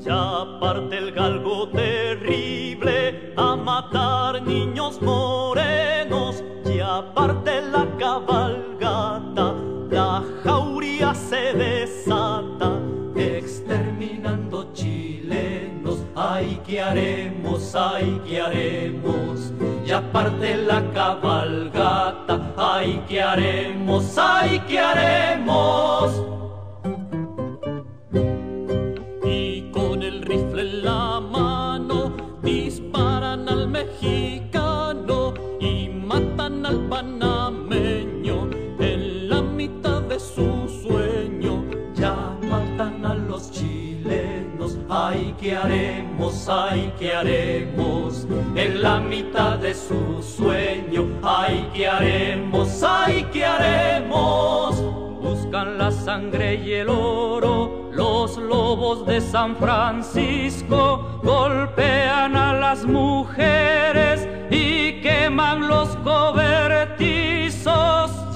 Ya parte el galgo terrible a matar niños morenos, ya parte la cabalgata, la jauría se desata, exterminando chilenos. Ay, ¿qué haremos? Ay, ¿qué haremos? Ya parte la cabalgata, ay, ¿qué haremos? Ay, ¿qué haremos? Mexicano y matan al panameño en la mitad de su sueño. Ya matan a los chilenos, ay, ¿qué haremos? Ay, ¿qué haremos? En la mitad de su sueño, ay, ¿qué haremos? Ay, ¿qué haremos? Sangre y el oro, los lobos de San Francisco golpean a las mujeres y queman los cobertizos.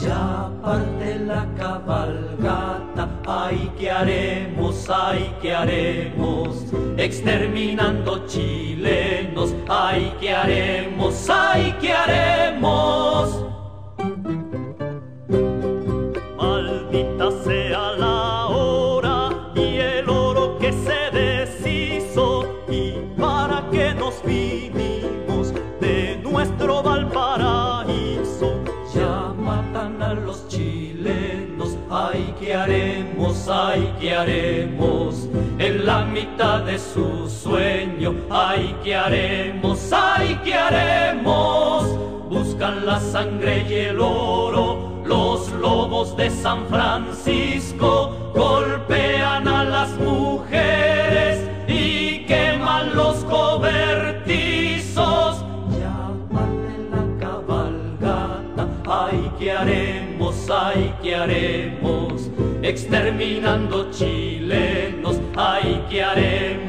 Ya parte la cabalgata, ay, ¿qué haremos? Ay, ¿qué haremos? Exterminando chilenos, ay, ¿qué haremos? Ay, ¿qué haremos? De nuestro Valparaíso. Ya matan a los chilenos, ay, ¿qué haremos? Ay, ¿qué haremos? En la mitad de su sueño, ay, ¿qué haremos? Ay, ¿qué haremos? Buscan la sangre y el oro los lobos de San Francisco Ay, ¿qué haremos? Exterminando chilenos, ay, ¿qué haremos?